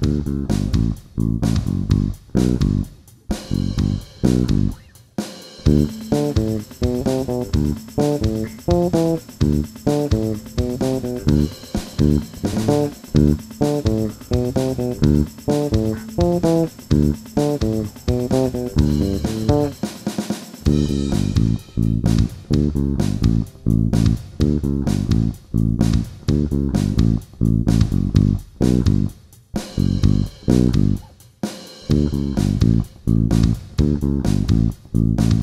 Mm-hmm. Mm-hmm.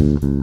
Mm-hmm.